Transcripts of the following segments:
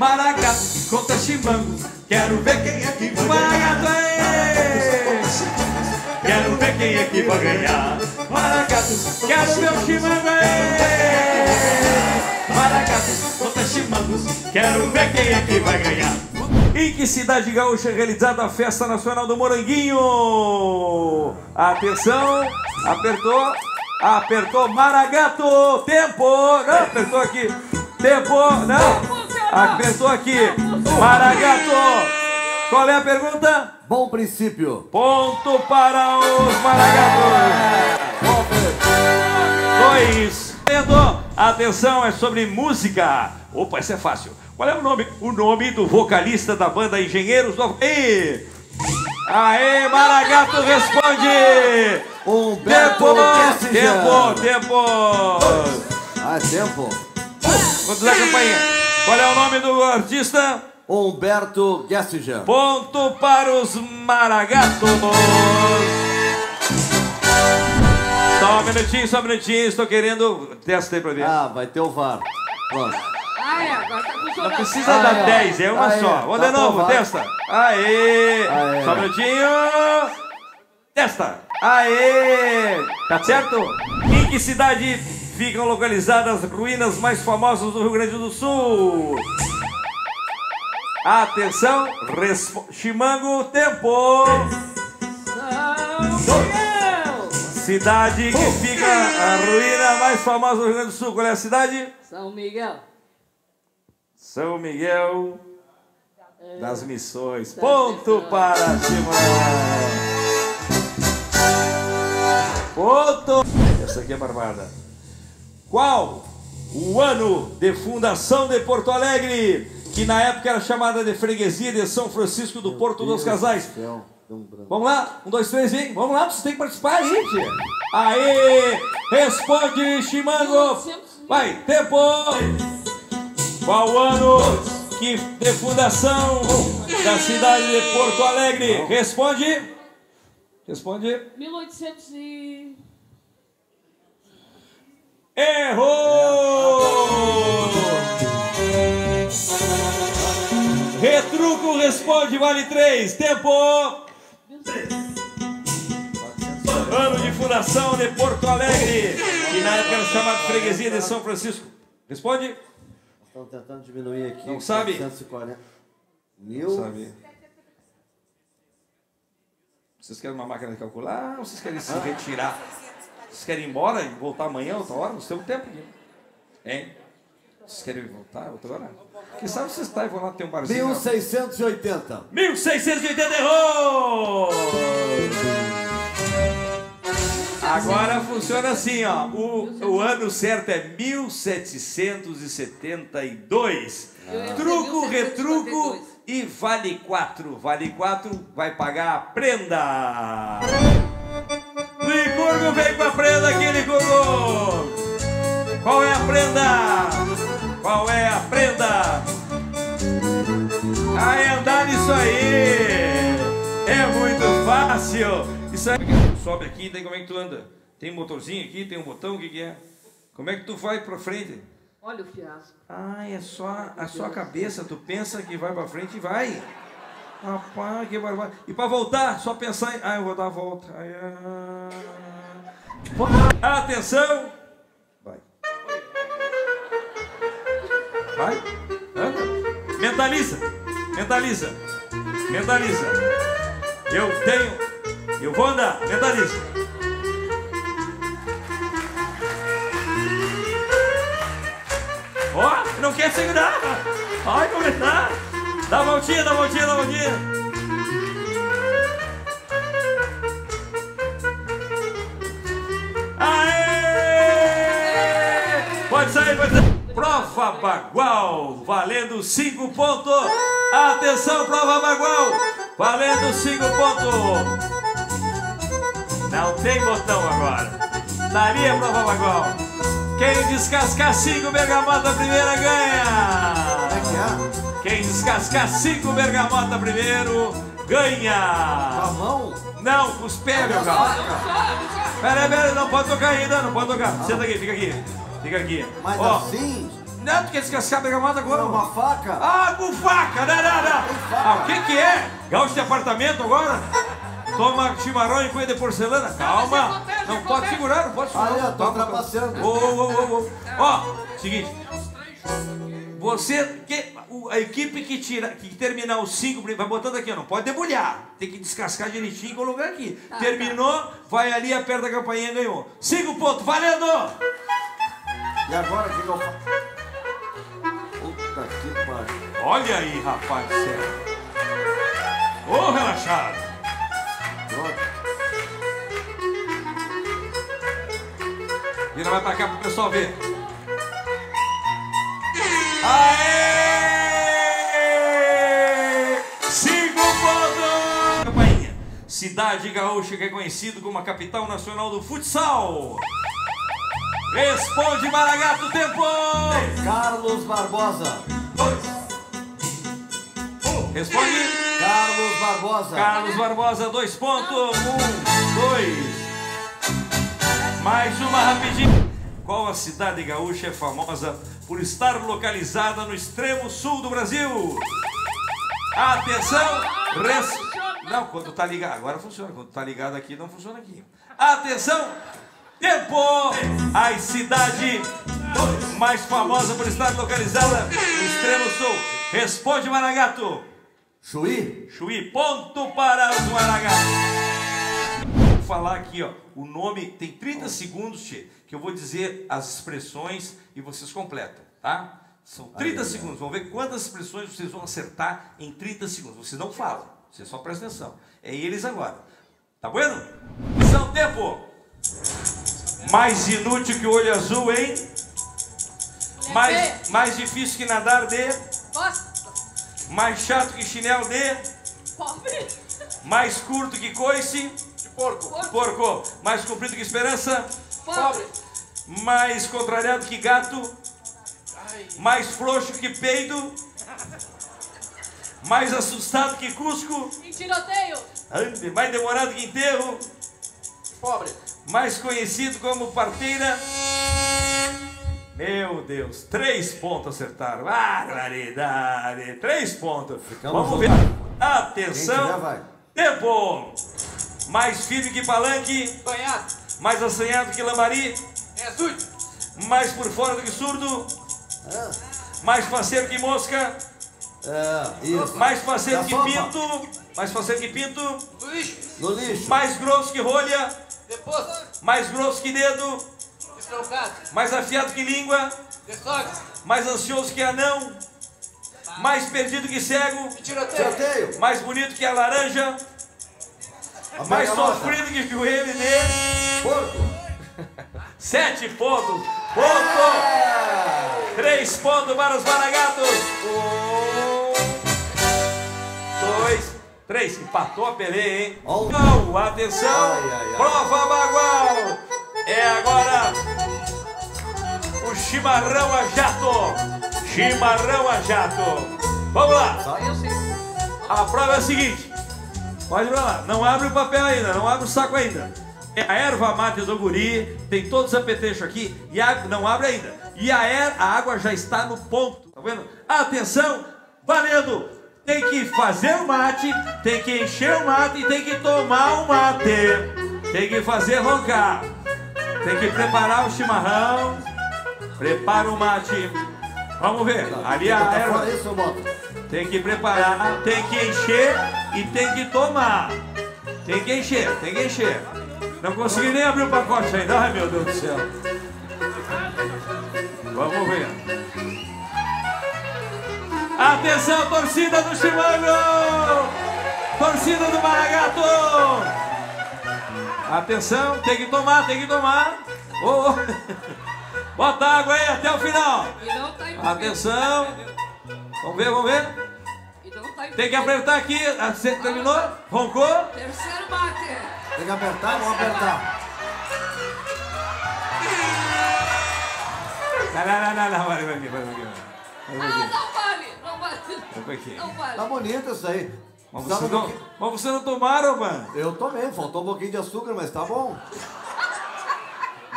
Maragato contra chimango. Quero ver quem é que vai é! Quero ver quem é que vai ganhar. Maragato, quero ver o chimango! Maragato contra chimangos. Quero ver quem é que vai ganhar. Em que cidade gaúcha é realizada a Festa Nacional do Moranguinho? Atenção, apertou, apertou, Maragato, tempo, não, apertou aqui, tempo, não, apertou aqui, Maragato, qual é a pergunta? Bom princípio. Ponto para os Maragatos. Dois. Atenção, é sobre música. Opa, isso é fácil. Qual é o nome? O nome do vocalista da banda Engenheiros do Havaí. Aê, Maragato responde! Humberto Tempo! Tempo, tempo! Ah, tempo. Quantos da campainha? Qual é o nome do artista? Humberto Gessinger. Ponto para os Maragatos! Só um minutinho, só um minutinho, estou querendo. Testa aí pra ver. Ah, vai ter o VAR. Pronto. Ah, é, agora tá funcionando. Não precisa Ah, dar é. 10, é uma Ah, é. só. Vamos Tá de novo, testa. Aê! Aê. Só um minutinho. Testa. Aê! Tá certo? Em que cidade ficam localizadas as ruínas mais famosas do Rio Grande do Sul? Atenção, respo... Chimango, tempo! São Miguel. Cidade que fica a ruína mais famosa do Rio Grande do Sul. Qual é a cidade? São Miguel. São Miguel das Missões. Ponto para Timão. Ponto. Essa aqui é barbada. Qual o ano de fundação de Porto Alegre, que na época era chamada de Freguesia de São Francisco do Porto dos Casais? Céu. Vamos lá? Um, dois, três, vem. Vamos lá, vocês têm que participar aí, tia. Aê! Responde, Chimango! Vai, tempo! Qual o ano que de fundação da cidade de Porto Alegre? Responde! Responde! 1800 e... Errou! Retruco responde, vale três. Tempo! Ano de fundação de Porto Alegre, que na época era chamado Freguesia de São Francisco. Responde? Estão tentando diminuir aqui. Não sabe? 440. Mil. Sabe? Vocês querem uma máquina de calcular ou vocês querem se retirar? Vocês querem ir embora e voltar amanhã, outra hora? Nós temos tempo aqui. Hein? Vocês querem voltar outra hora? Quem sabe vocês estão e vão lá ter um barzinho. 1680. 1680 errou! Agora funciona assim, ó. O, o ano certo é 1772. Truco, retruco e vale 4. Vale 4, vai pagar a prenda. Vem com a prenda aqui, Licurgo. Qual é a prenda? Qual é a prenda? Aí andar nisso aí é muito fácil. Isso aí. Sobe aqui, daí como é que tu anda? Tem um motorzinho aqui, tem um botão, o que, que é? Como é que tu vai pra frente? Olha o fiasco. Ah, é só a sua cabeça, tu pensa que vai pra frente e vai. Rapaz, que barbado. E pra voltar, só pensar em. Ah, eu vou dar a volta. Ai, ah. Atenção! Vai. Vai. Anda. Mentaliza. Mentaliza. Mentaliza. Eu tenho. Eu vou andar. Mentaliza. Ó, não quer segurar. Ai, como que tá? Dá uma voltinha, dá uma voltinha, dá uma voltinha. Prova Bagual, valendo 5 pontos. Atenção, prova Bagual, valendo 5 pontos. Não tem botão agora. Dali a prova Bagual. Quem descascar 5 bergamota primeira ganha. É é? Quem descascar 5 bergamota primeiro ganha. Com a mão? Não, com os pés, meu carro. Pera aí, pera aí, não pode tocar ainda, não pode tocar. Senta aqui, fica aqui. Fica aqui. Mas Ó, assim? Não, tu quer descascar a bergamota agora? Não, uma faca? Ah, com faca! Não, não, não! faca. Ah, o que que é? Gaúcho de apartamento agora? Toma chimarrão e coisa de porcelana? Calma! Não pode segurar, não pode segurar. Olha, eu tô Toma, trapaceando. Ô, ô, ô, ô. Ó, seguinte. Você, que, o- a equipe que, tira, que terminar os cinco, vai botando aqui, ó, não pode debulhar. Tem que descascar direitinho e colocar aqui. Tá, Terminou, vai ali, aperta a campainha e ganhou. Cinco pontos, valendo! E agora o que, que eu faço? Puta que pariu. Olha aí, rapaz do céu. Ô, relaxado. Pronto. Vira mais pra cá pro pessoal ver. Aê! Cinco pontos! Campainha. Cidade Gaúcha que é conhecido como a capital nacional do futsal. Responde Maragato, tempo! Carlos Barbosa. Responde. Carlos Barbosa. Carlos Barbosa, dois pontos. Um, dois. Mais uma rapidinho. Qual a cidade gaúcha é famosa por estar localizada no extremo sul do Brasil? Atenção! Res... Não, quando tá ligado. Agora funciona. Quando tá ligado aqui, não funciona aqui. Atenção! Tempo! A cidade mais famosa por estar localizada no extremo sul. Responde, Maragato. Chuí. Chuí, ponto para os Maragatos. Vou falar aqui, ó. O nome tem 30 segundos, Tchê, que eu vou dizer as expressões e vocês completam, tá? São 30 Aí, segundos. Vamos ver quantas expressões vocês vão acertar em 30 segundos. Vocês não falam, vocês só prestam atenção. É eles agora. Tá bueno? São tempo. Mais inútil que o olho azul, hein? Mais, mais difícil que nadar de. Mais chato que chinelo de. Pobre. Mais curto que coice. Porco. Porco. Mais comprido que esperança. Pobre. Mais contrariado que gato. Mais frouxo que peido. Mais assustado que cusco. Em tiroteio. Mais demorado que enterro. Pobre. Mais conhecido como parteira. Meu Deus, três pontos acertaram. Barbaridade. Três pontos. Ficamos Vamos ver. no- Atenção. vai. Tempo. Mais firme que palanque. Banhado. Mais assanhado que lambari. É sujo. Mais por fora do que surdo. É, Mais faceiro que mosca. é, isso. Mais faceiro Da que sopa. pinto. Mais faceiro que pinto. Do lixo. No lixo. Mais grosso que rolha. Depois. Mais grosso que dedo. Estroncado. Mais afiado que língua. Desfogue. Mais ansioso que anão. Mais perdido que cego. Tiroteio. Mais bonito que a laranja. A Mais sofrido que joelho de. Porco. Sete pontos. Ponto. Três pontos para os Maragatos. 3, empatou a Pelé, hein? Oh. Não, atenção, ai, ai, ai. prova Bagual, é agora o chimarrão a jato, chimarrão a jato. Vamos lá. Só eu sei. A prova é a seguinte, pode ir pra lá, não abre o papel ainda, não abre o saco ainda. É a erva mate do guri, tem todos os apetrechos aqui, e a, não abre ainda. E a, er, a água já está no ponto, tá vendo? Atenção, valendo! Tem que fazer o mate, tem que encher o mate e tem que tomar o mate. Tem que fazer roncar. Tem que preparar o chimarrão. Prepara o mate. Vamos ver. Ali a Tá erva. Tem que preparar, tem que encher e tem que tomar. Tem que encher, tem que encher. Não consegui nem abrir o pacote ainda. Ai meu Deus do céu. Vamos ver. Atenção, torcida do Chimango! Torcida do Maragato! Atenção, tem que tomar, tem que tomar. Ô, ô. Bota água aí até o final. E não tá. Atenção. Vamos ver, vamos ver. E não tá. Tem que apertar aqui. Ah, Você terminou? Roncou? Terceiro mate. Tem que apertar, vamos apertar. Não, não, não, não, não. Vai, vai aqui, vai aqui. Ah, aqui. não vale. Não vale. Aqui. Não Tá bonito isso aí. Mas um não, mas vocês não tomaram, mano. Eu tomei, faltou um pouquinho de açúcar, mas tá bom.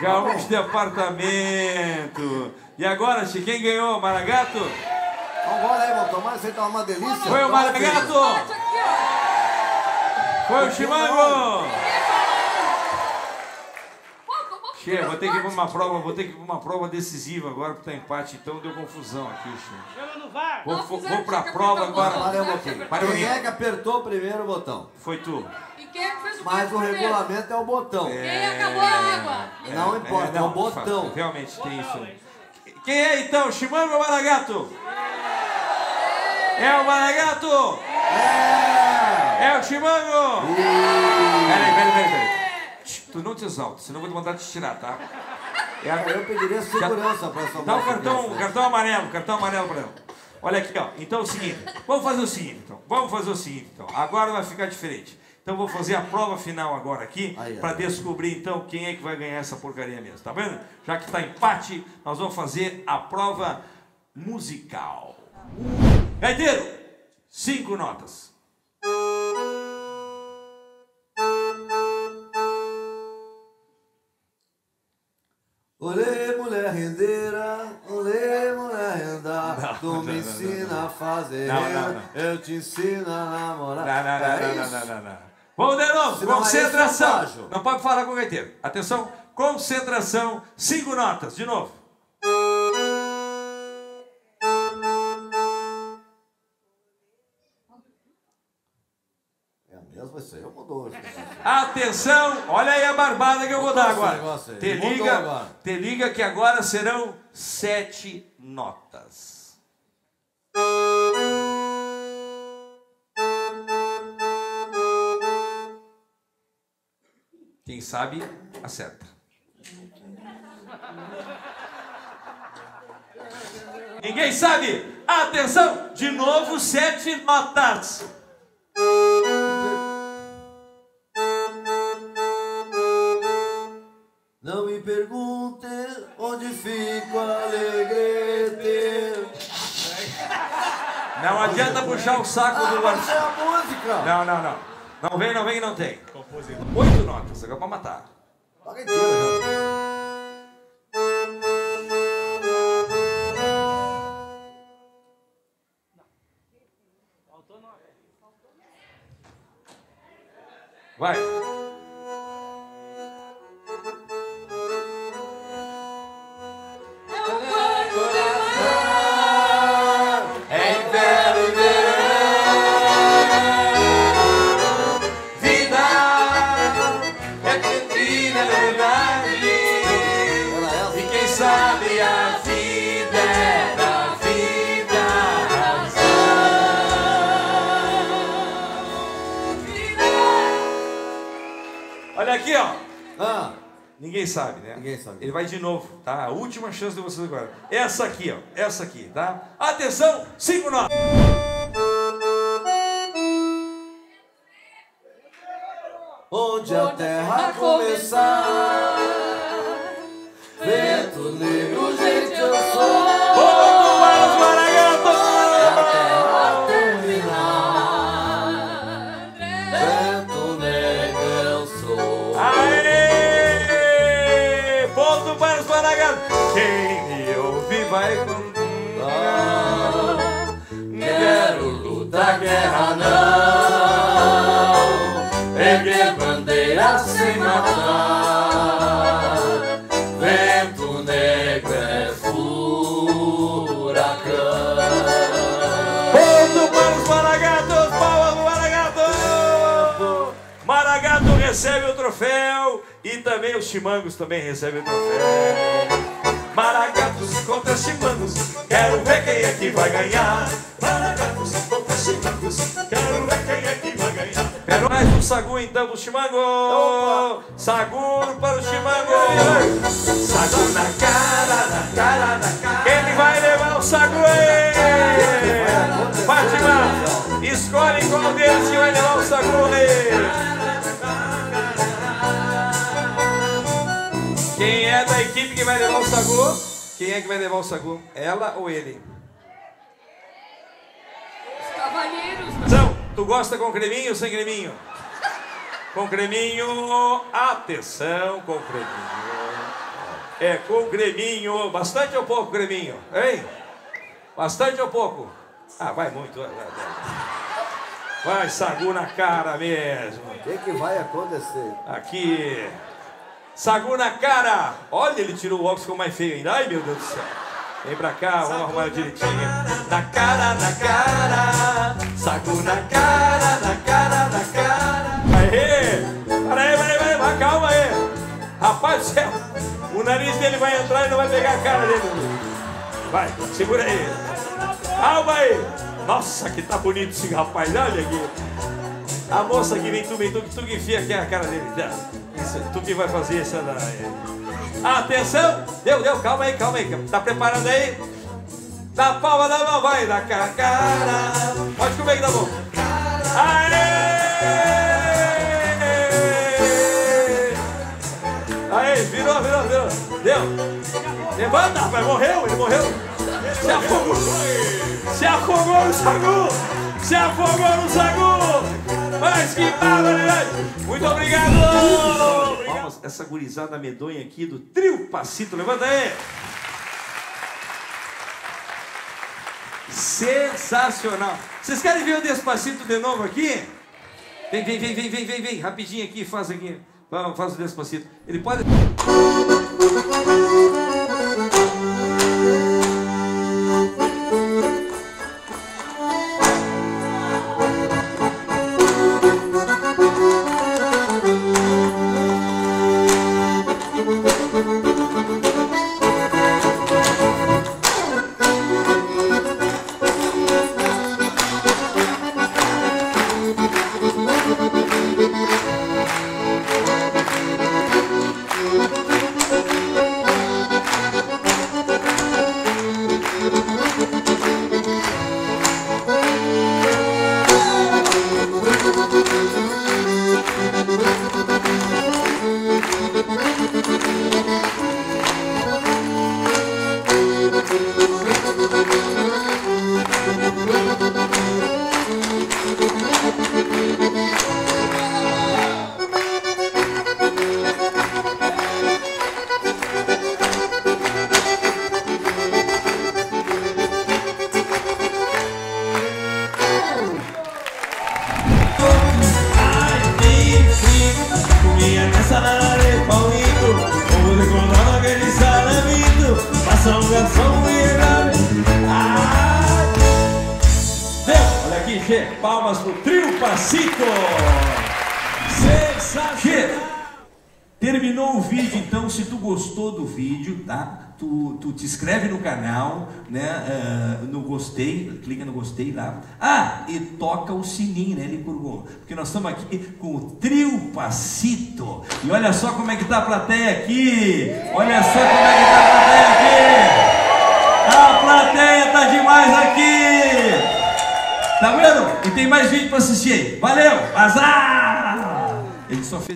Gaúcho de apartamento. E agora, Chico, quem ganhou? Maragato? Vambora aí, vou tomar, aí tá uma delícia. Foi o Toma, Maragato? Foi o Chimango? Che, vou ter que ir pra uma prova, vou ter que ir pra uma prova decisiva agora porque tá empate, então deu confusão aqui, Che. Chama no VAR. Vou, Não, vou, vou pra prova o agora. um pouquinho. Um Quem é que apertou o primeiro botão? Foi tu. E quem é que fez o Mas o primeiro? regulamento é o botão. Quem acabou a água? Não importa, é o de botão. fato, realmente tem isso. Quem é então? Chimango ou Maragato? É o Maragato? É! É o Chimango? Peraí, peraí, peraí, Tu não te exalta, senão eu vou te mandar te tirar, tá? É Eu pediria segurança para essa Dá o cartão, cartão amarelo, cartão amarelo pra ela. Olha aqui, ó. Então é o seguinte, vamos fazer o seguinte, então. Vamos fazer o seguinte, então. Agora vai ficar diferente. Então vou fazer a prova final agora aqui para descobrir então quem é que vai ganhar essa porcaria mesmo, tá vendo? Já que tá empate, nós vamos fazer a prova musical. Gaiteiro, cinco notas. Olê, mulher rendeira, olê, mulher renda, tu me ensina a fazer eu te ensino a namorar. Não, não, É não, não, não. Vamos é concentração. Não pode falar com o gaiteiro. Atenção, concentração, cinco notas, de novo. Isso aí, mudou. Atenção, olha aí a barbada que eu vou dar agora. Te liga, agora. te liga que agora serão sete notas. Quem sabe, acerta. Ninguém sabe? Atenção! De novo, sete notas. Pergunte onde fica o alegrete. Não adianta puxar o saco do Ah, mas é a música. Não, não, não. Não vem, não vem, não tem. Oito notas, agora pra matar. Toca inteira já. Vai. Ninguém sabe, né? Ninguém sabe. Ele vai de novo, tá? A última chance de vocês agora. Essa aqui, ó. Essa aqui, tá? Atenção, cinco notas. onde a terra começar, Chimangos também recebem o troféu. Maragatos contra Chimangos, quero ver quem é que vai ganhar. Maragatos contra Chimangos, quero ver quem é que vai ganhar. Quero mais um sagu então pro Chimango. Sagu para o Chimango. Sagu na cara, na cara, na cara. Quem vai levar o sagu aí? Fátima, escolhe qual deles que vai levar o sagu aí. É da equipe que vai levar o sagu? Quem é que vai levar o sagu? Ela ou ele? Os cavalheiros. Atenção, tu gosta com creminho ou sem creminho? Com creminho, atenção, com creminho. É com o Greminho. Bastante ou pouco, Greminho? Hein? Bastante ou pouco? Ah, vai muito. Vai. Vai, Sagu na cara mesmo. O que, que vai acontecer? Aqui. Sagu na cara. Olha, ele tirou o óculos, ficou mais feio ainda. Ai, meu Deus do céu. Vem pra cá, vamos arrumar direitinho. Na cara, na cara. Sagu na cara, na cara, na cara. Aê! Peraí, peraí, peraí, calma aí. Rapaz do céu, o nariz dele vai entrar e não vai pegar a cara dele. Vai, segura aí. Calma aí. Nossa, que tá bonito esse rapaz, olha aqui. A moça que vem tu, vem tu, que tu que enfia aqui a cara dele. Já. Tu que vai fazer essa daí. Atenção! Deu, deu, calma aí, calma aí. Tá preparando aí? Na palma da mão, vai, na cara. Pode comer aqui da mão. Aê! Aí, virou, virou, virou. Deu. Levanta, rapaz, morreu, ele morreu. Se afogou. Se afogou no sagu. Se afogou no sagu. Mas que barbaridade. Muito obrigado. Essa gurizada medonha aqui do trio Passito. Levanta aí. Sensacional. Vocês querem ver o Despacito de novo aqui? Vem, vem, vem, vem, vem, vem, vem. Rapidinho aqui, faz aqui. Faz o Despacito. Ele pode... Che. Palmas pro trio Passito. Sensacional. Terminou o vídeo, então, se tu gostou do vídeo, tá? Tu, tu te inscreve no canal, né? eh, no gostei, clica no gostei lá. Ah, e toca o sininho, né, Licurgo? Porque nós estamos aqui com o Trio Passito. E olha só como é que tá a plateia aqui. Olha só como é que tá a plateia aqui. A plateia tá demais aqui. Tá vendo? E tem mais vídeo para assistir aí. Valeu, azar! Ele só fez